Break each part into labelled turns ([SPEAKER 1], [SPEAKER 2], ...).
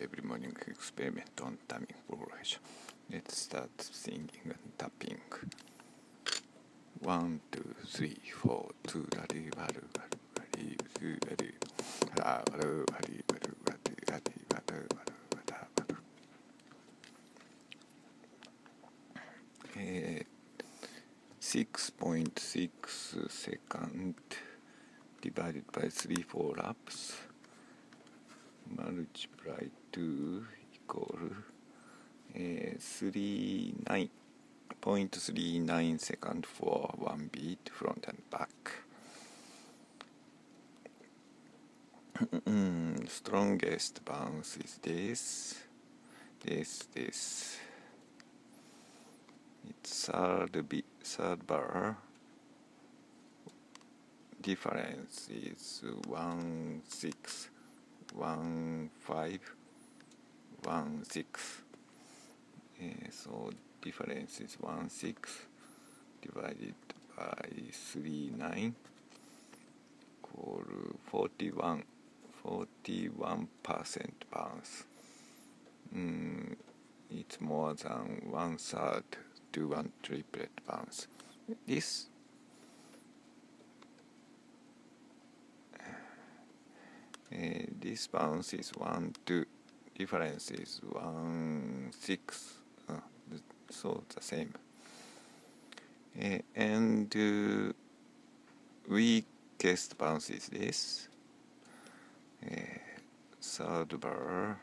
[SPEAKER 1] every morning experiment on timing progression. Let's start singing and tapping. One, two, three, four, two, da di ba do ba do ba di do ba do ba ba do ba di ba do ba di ba di ba do ba do ba da ba do. Eh, 6.6 second divided by 3 4 laps multiply 2 equal uh, 39.39 second for one beat front and back strongest bounce is this this this it's third beat third bar difference is one six one five one six. Uh, so difference is one six divided by three nine equal forty one forty one percent bounce mm, it's more than one third to one triplet bounce this uh, this bounce is one two difference is one six uh, so the same. Uh, and uh, weakest bounce is this third bar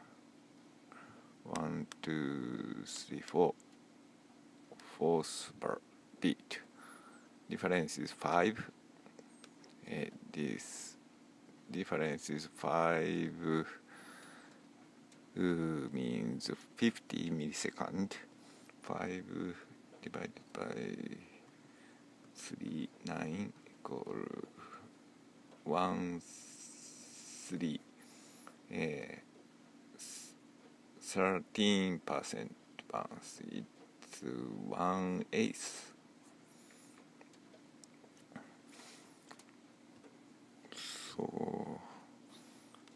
[SPEAKER 1] one two three four fourth bar beat. Difference is five. This difference is 5 uh, means 50 millisecond. 5 divided by 3 9 equal 1 3 uh, 13 percent bounce. It's 1 eighth so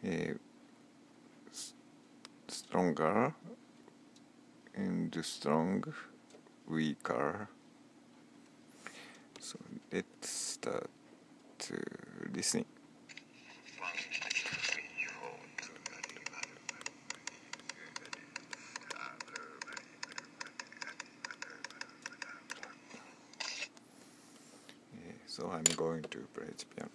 [SPEAKER 1] uh, stronger. And strong weaker. So let's start uh, listening. So I'm going to play the piano